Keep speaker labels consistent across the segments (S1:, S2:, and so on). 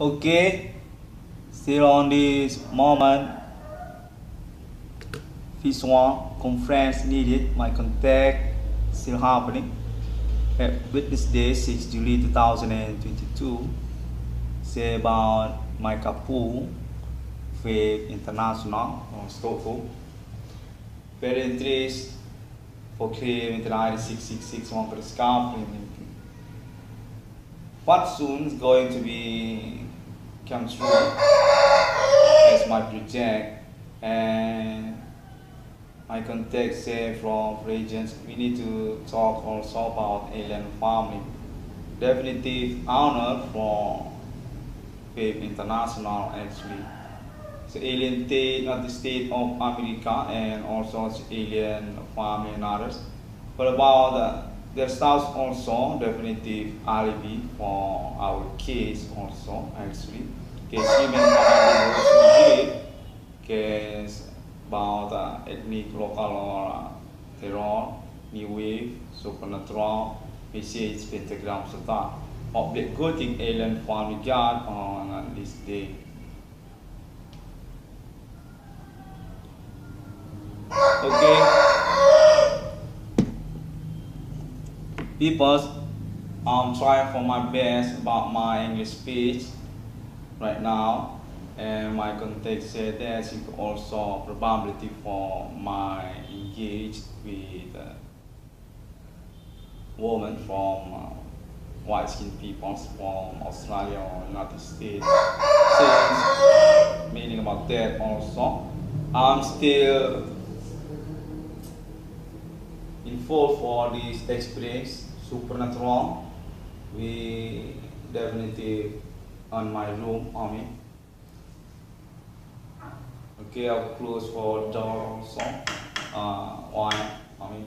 S1: Okay, still on this moment, this one conference needed, my contact still happening. At witness day 6 July 2022, say about my couple with international or Stockholm. Very interest for claim international 666 one for the scarf. What soon is going to be come true as my project and my contact say from regions we need to talk also about alien farming. Definitive honor for Faith International actually. So alien state of the state of America and also alien farming and others. But about uh, there starts also definitive alibi for our case also actually. Case human family case about uh, ethnic local or uh, terror, new wave, supernatural, message, pentagram, serta object quoting alien found regard on uh, this day. Okay. People, I'm trying for my best about my English speech right now. And my context said that also probability for my engage with uh, women from uh, white skinned people from Australia or United States. Since meaning about that also. I'm still involved for this experience, supernatural. We definitely on my room, mean. Okay, I'll close for door also. Uh, one, I mean.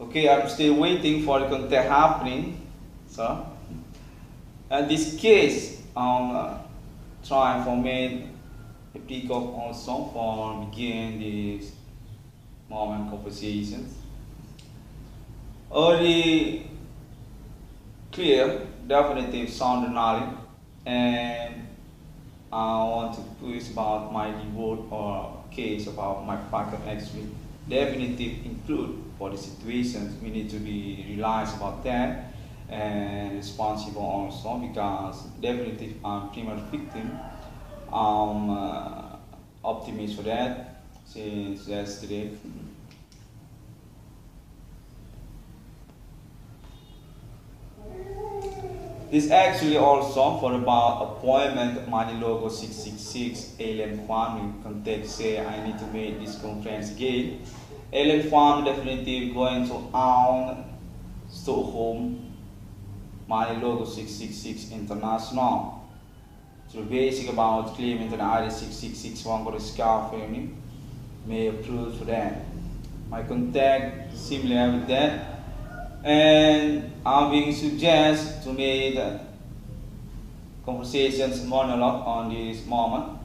S1: Okay, I'm still waiting for the contact happening. So, and this case, I'm uh, trying for me pick up also for begin this moment conversations. Already clear, definitive sound knowledge, and I want to push about my reward or case about my packet actually definitive include for the situations we need to be realized about that and responsible also because definitive I'm primary victim I'm uh, optimist for that since yesterday This actually also for about appointment money logo 666 alien farm contact say I need to make this conference again. Alien farm definitely going to own Stockholm money logo 666 international. So basic about claiming the ID 666 one for the scar family may approve for that. My contact similar with that and I'm being suggested to make the conversations monologue on this moment.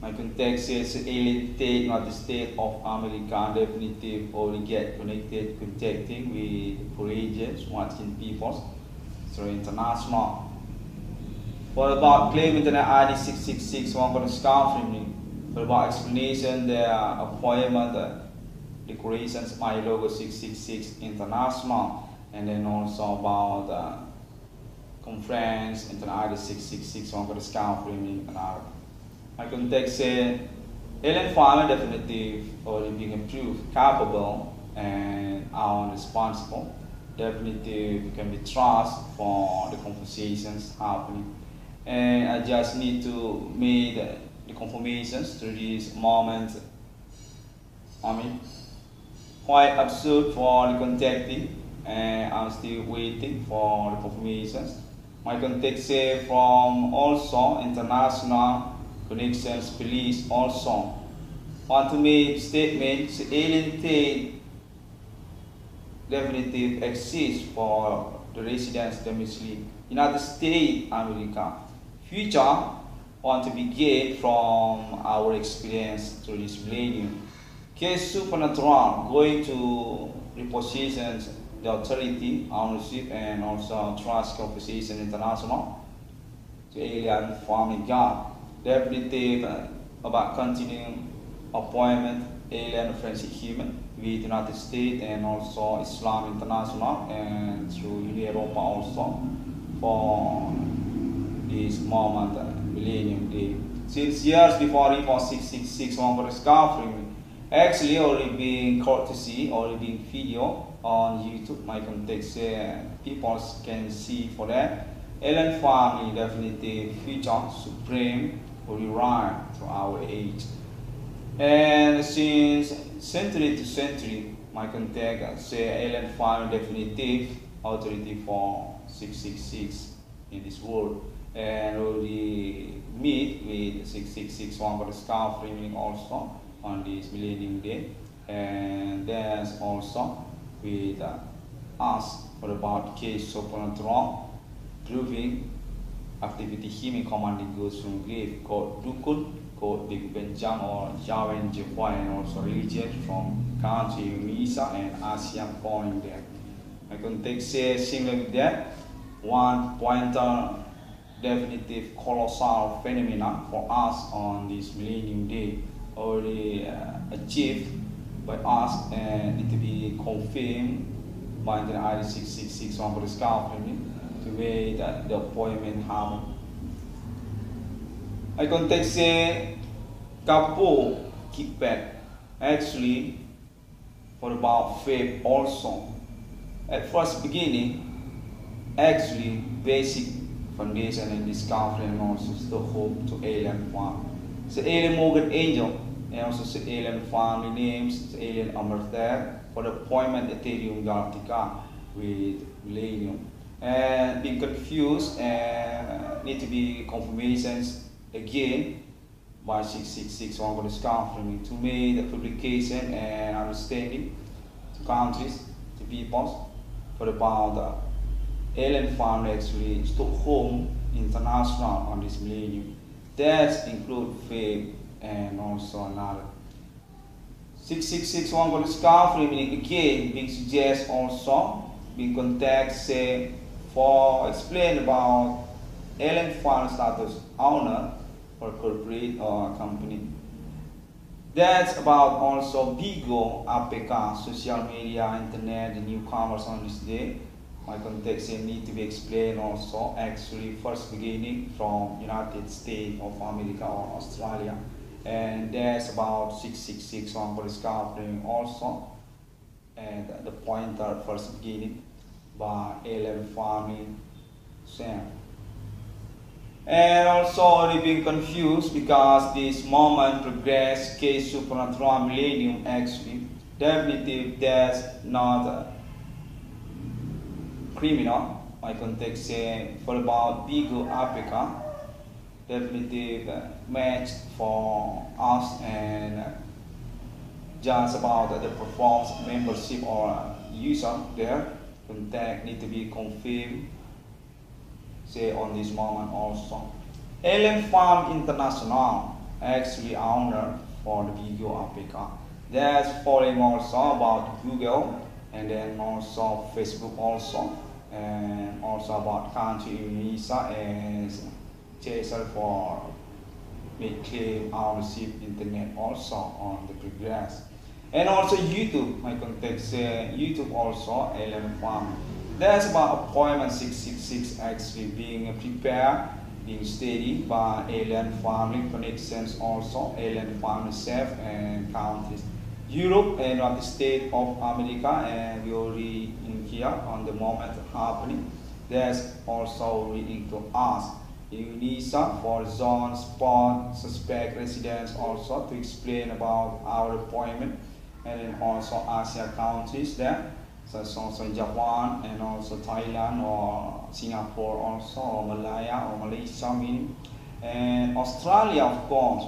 S1: My context is state, not the state of America, definitive only get connected, contacting with religions, watching people, so international. What about claim internet ID 666, one for the scar For about explanation, the appointment, decorations my logo 666 international and then also about uh, conference international 666 one for the scout framing and our my context say Ellen Farmer definitely already being approved capable and are responsible. Definitely can be trust for the conversations happening. And I just need to make the, the confirmations to this moment. I mean quite absurd for the contacting and I'm still waiting for the confirmations. My contact say from also international connections police also want to make statements alien definitive exists for the residents domicile United States America. Future want to begin from our experience through this millennium. Case supernatural going to reposition the authority, ownership, and also trust composition international. to alien family God. Definitive uh, about continuing appointment alien friendship human with United States and also Islam International and through Europa also for this moment, Millennium Day. Since years before Report 666 one for discovery, actually already being courtesy, already being video on YouTube, my context uh, people can see for that. Alien family definitely feature supreme right to our age. And since century to century, my contact say alien family definitive authority for 666 in this world. And already meet with 666 one for the framing also on this millennium day. And there's also with uh, us for about case supernatural proving activity human commanding goes from grave called Dukun called Big Benjam or Javan Jehovah and also religion from country Misa and ASEAN point there. I can take say similar with that. One pointer definitive colossal phenomenon for us on this millennium day already uh, achieved by us and need to be confirmed by the ID 666 on the scout to make that the appointment happen. I contact say couple keep back actually for about faith also. At first beginning, actually basic foundation and discovery and also the hope to alien farm. So alien Morgan Angel. And also the alien family names, the alien Amartha for the appointment Ethereum Galactica with Millennium. And being confused and need to be confirmations again by 666 on the confirming to make the publication and understanding to countries, to people for about the alien fund actually Stockholm International on this millennium. That include FABE and also another. 6661 got discovery meaning again being suggest also being contact say for explain about alien fund status owner or corporate or company. That's about also Bigo, APK, social media, internet, the newcomers on this day. My context need to be explained also actually first beginning from United States of America or Australia. And there's about 666 on police also. And the pointer first beginning by alien farming Sam. And also already being confused because this moment progress case supernatural millennium actually definitive there's not criminal. Say for about Bigo Africa definitive uh, match for us and just about the performance membership or user there contact need to be confirmed say on this moment also. Alien Farm International, actually owner for the Bigo Africa. That's following also about Google and then also Facebook also and also about country Indonesia and chaser for make our ownership internet also on the progress. And also YouTube, my context uh, YouTube also Alien Farm that's about appointment 666 actually being prepared, being studied by alien family connections also, alien family self and countries. Europe and the States of America and we already in here on the moment happening. There's also reading to us. Indonesia for zone, spot, suspect residents also to explain about our appointment and also Asia countries there such also Japan and also Thailand or Singapore also or Malaya or Malaysia meaning and Australia of course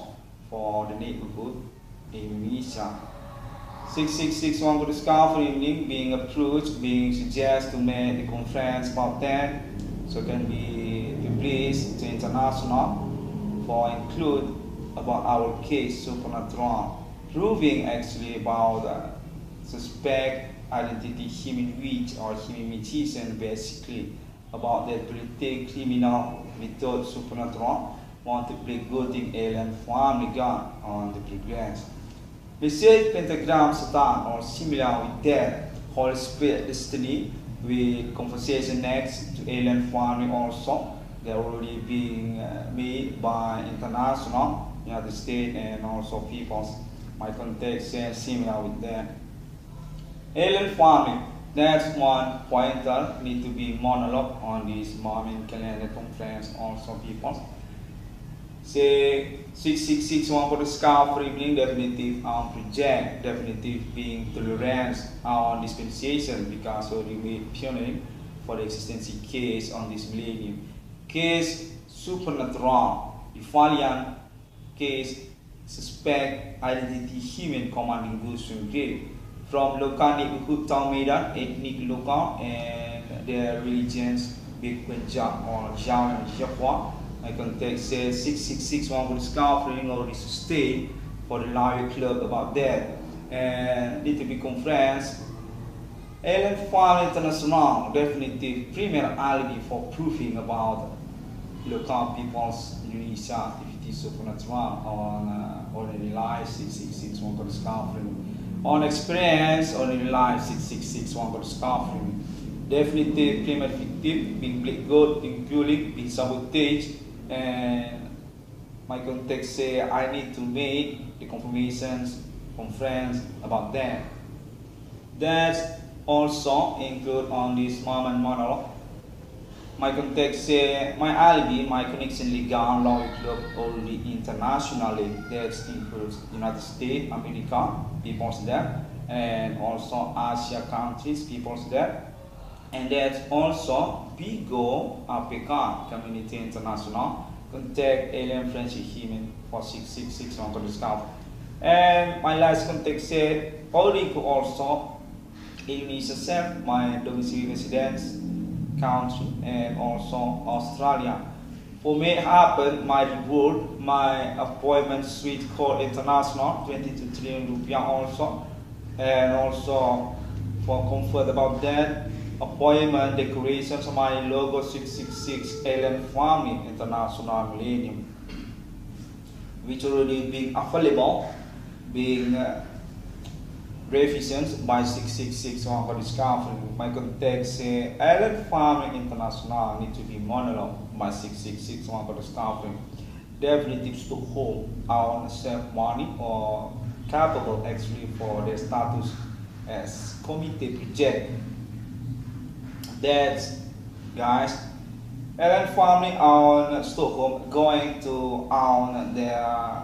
S1: for the neighborhood in Indonesia 6661 good discovery link being approached being suggested to make the conference about that so can be published to international for include about our case supernatural proving actually about the suspect identity human reach or human mutation basically about that political criminal method supernatural want to play good in alien family gun on the progress. We say pentagram satan or similar with that Holy Spirit destiny with conversation next to alien family also. They're already being uh, made by international United States and also peoples. My context is similar with that. Alien family that's one pointer need to be monologue on this Marvin calendar conference also people. Say 6661 for the scarf revealing definitive um, project, definitive being tolerance on dispensation because of the pioneering for the existence case on this millennium. Case supernatural, Ifalian case suspect identity human commanding Gusum grave from local neighborhood town Medan, ethnic local, and their religions, Big Punjab or Jiao and Jiahua. I can take say 666 one would scaffolding already sustained for the Lion Club about that. And little bit conference. Ellen Fall International definitely premier alibi for proving about local people's Indonesia activities supernatural on uh, ordinary life 666 one would scaffolding on experience on in life 666 one got scarfing definitely climate fictive being good including being sabotage and my context say I need to make the confirmations from friends about them. That's also include on this moment monologue my context say my alibi, my connection legal law club only internationally that includes United States, America, peoples there, and also Asia countries, peoples there. And that also BIGO APK, Community International, contact Alien Friendship Human for 666 on the. And my last contact said, Ulriko also, Indonesia my domicile residence, country and also Australia. For me, it happened, my reward, my appointment suite called International, 22 trillion rupiah also. And also, for comfort about that, appointment decorations, of my logo 666 Alien Farming International Millennium, which already being available, being uh, revisions by 666 for discovery. My context say Island Farming International need to be monologue by 666 for discovery. Definitely to hold our self money or capital actually for their status as committee project. That's guys. Ellen Farming on Stockholm going to own their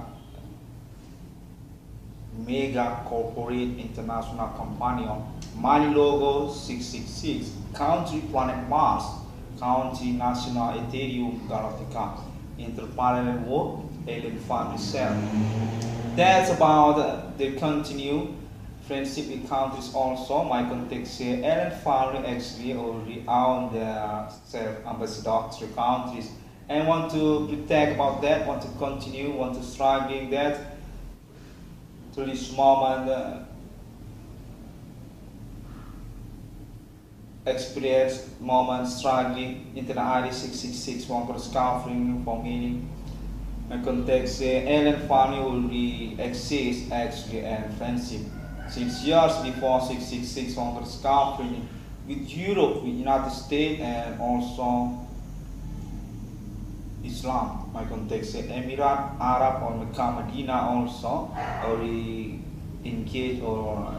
S1: mega corporate international company Money logo 666, country planet Mars, country national Ethereum Galactica, interparallel world, alien family cell. That's about the continue friendship countries also. My context here, alien family actually already own their self ambassador to countries. And want to protect about that, want to continue, want to struggling that. To this moment uh, experience moment struggling into the ID 666 one for discovering for meaning and context uh, alien family will be exist actually and friendship since years before 666 one the discovering with Europe, with United States and also Islam, my context Emirat, Arab or Mecca, Medina also, or engage or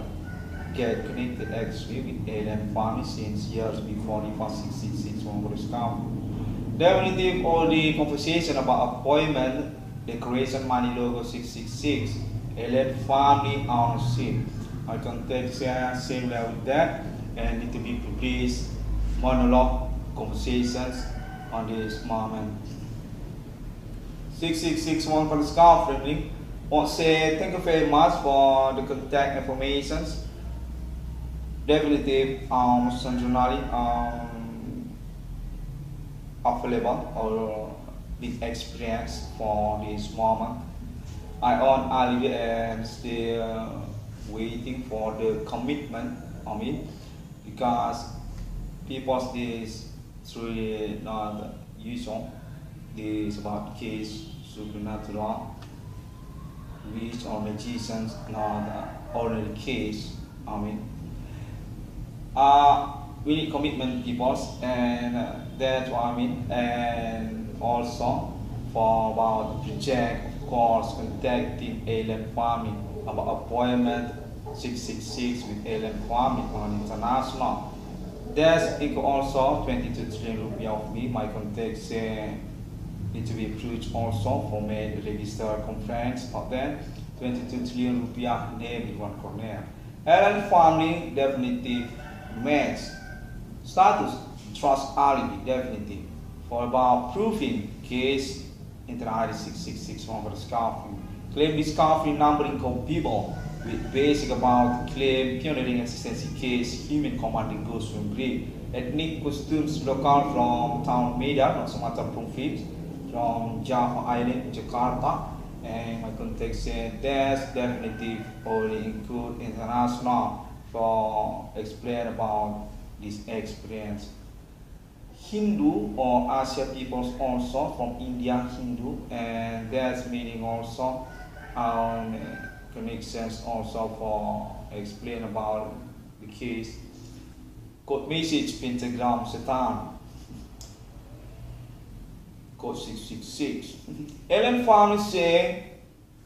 S1: get connected actually with alien family since years before the first 666 one was come. Definitely all the conversation about appointment, decoration money logo 666, alien family ownership. My context uh, similar with that and need to be published monologue conversations on this moment. 6661 for the scarf friendly. Want to say thank you very much for the contact information. Definitely um centrally um available or big experience for this moment. I on Ali and still waiting for the commitment on it because people's this through not usual. This about case supernatural, which or magicians not ordinary case. I mean, uh, we need commitment peoples and uh, that's what I mean and also for about project of course contacting alien farming about appointment 666 with alien farming on international. There's also 22 trillion rupiah of me. My contacts uh, need to be approved also for me register conference but then 22 trillion rupiah name in one corner. Alien farming definitely match. Status trust alibi definitely. For about proving case ID 6661 for the scarfing. Claim discovery numbering of people with basic amount claim pioneering assistance case human commanding goes to agree. Ethnic costumes local from town Medan, not Sumatra province, from Java Island, Jakarta, and my context said that's definitely only include international for explain about this experience. Hindu or Asia peoples also from India Hindu and that's meaning also um, connections also for explain about the case. Code message pentagram Satan. Code 666 Ellen Farm is saying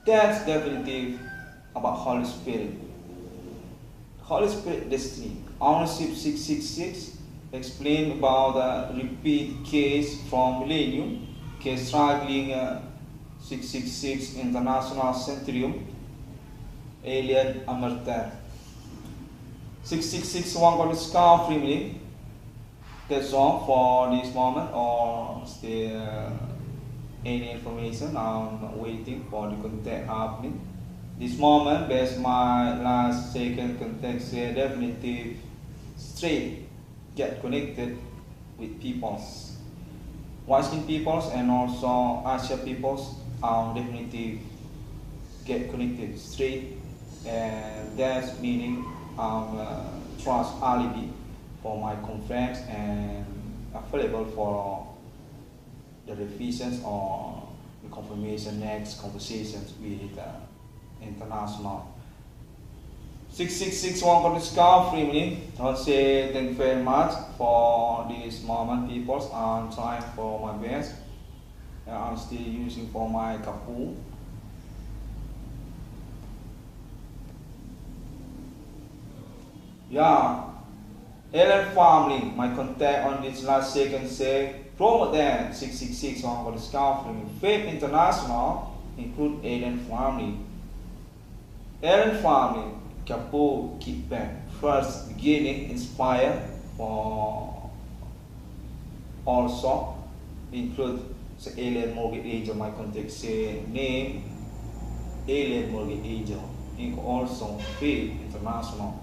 S1: that's definitive about Holy Spirit. Holy Spirit destiny. Ownership 666 explain about the repeat case from Millennium, case struggling uh, 666 International Centurion, Alien Amerta. 6661 got scar freely. That's all for this moment or still uh, any information. I'm waiting for the contact happening. This moment, based my last second contact say definitive straight get connected with peoples. Skin peoples and also Asia peoples are definitely get connected straight and that's meaning um, uh, trust alibi for my conference and available for the revisions or the confirmation next conversations with uh, international 6661 for discount freely. I'll say thank you very much for this moment people. I'm trying for my best. I'm still using for my kapu. Yeah. Ellen Family, my contact on this last second say promote them 666 on for discount freely. Faith International include Ellen Family. Ellen Family Kapo keep back. First beginning inspire for also include sa alien mortgage angel my contact name alien mortgage angel and also faith international.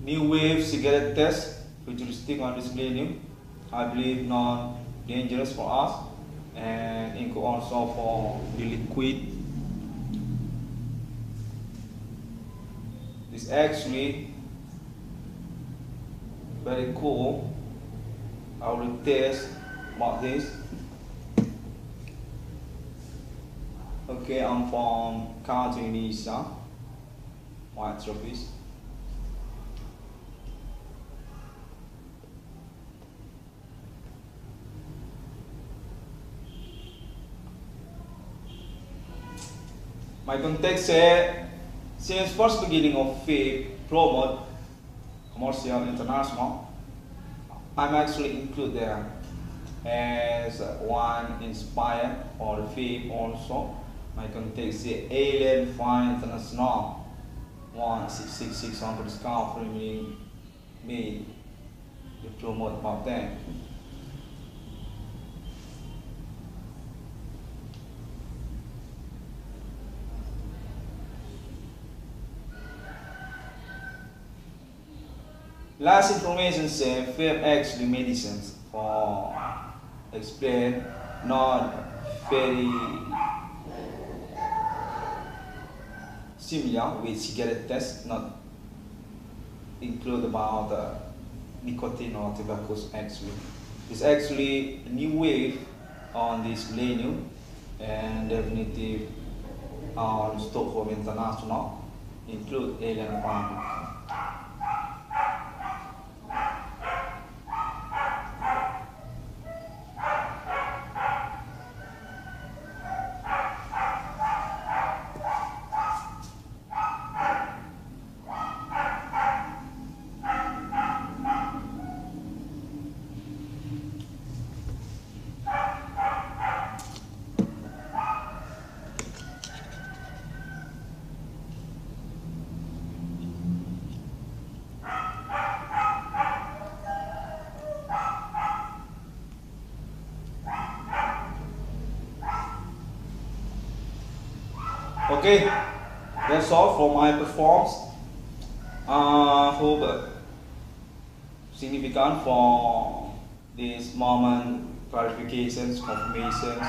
S1: New wave cigarette test futuristic on this millennium I believe not dangerous for us and ink also for the liquid. This actually very cool. I will test about this. Okay I'm from Indonesia. White trophies My context said, since first beginning of FAPE promote commercial international, I'm actually included there as one inspired the FAPE also. My context say Alien Fine International 1666 on discount for me, me to promote about that. Last information say fair actually medicines for explain not very similar with cigarette test, not include about uh, nicotine or tobacco actually. It's actually a new wave on this millennium and definitely on Stockholm International include alien farming. Okay, that's all for my performance. Uh, hope significant for this moment clarifications, confirmations.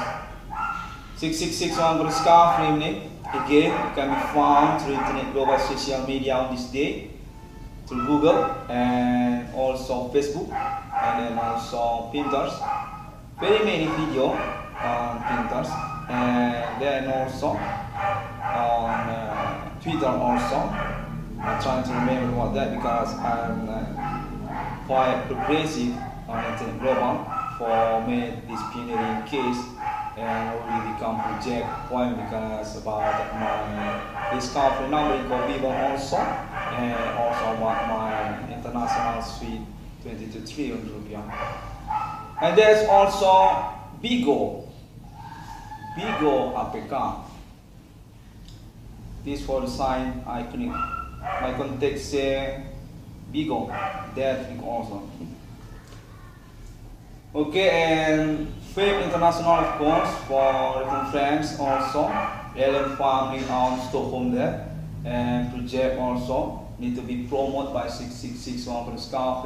S1: 6661 for the scarf remnant. Again, can be found through internet global social media on this day, through Google and also Facebook and then also Pinterest. Very many video on Pinterest and then also on uh, Twitter also. I'm trying to remember what that because I'm uh, quite progressive on Internet Global for me disciplinary case and already become project point because about my discovery number in Vivo also and also my international suite 22 trillion rupiah. And there's also Bigo, Bigo APK. This for the sign iconic. My context say Bigo. That also. Okay, and FAPE International of course for conference also. Ellen family on Stockholm there. And project also need to be promoted by 6661 for the scarf.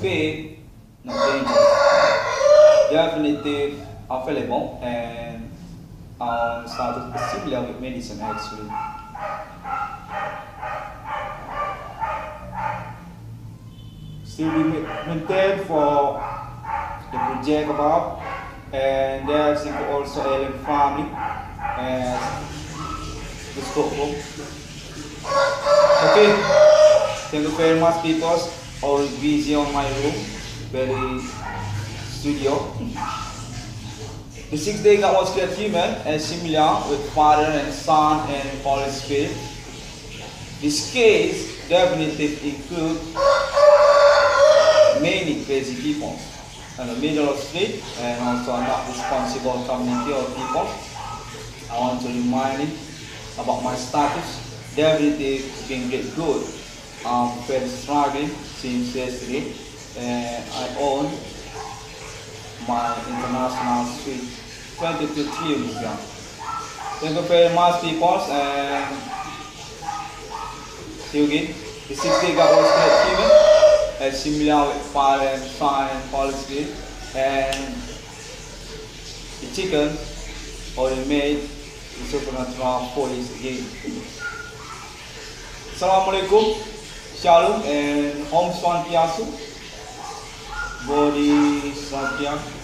S1: FAPE, not dangerous. Definitely available and um, started similar with medicine actually. Still be maintained for the project above and there's also Ellen family and the Stockholm. Okay, thank you very much people. Always busy on my room, very studio. The sixth day God was created human and similar with Father and Son and Holy Spirit. This case definitely include many crazy people in the middle of the street and also not responsible community of people. I want to remind you about my status. Definitely being great good. I'm very struggling since yesterday and I own my international suite 22 teams. Yeah. Thank you very much, people. And again. The 60 got was great human. Similar with fire and fire policy. And the chicken or the maid the supernatural police again. Assalamualaikum. Shalom and Om Swastiastu. Bodhi Satyam.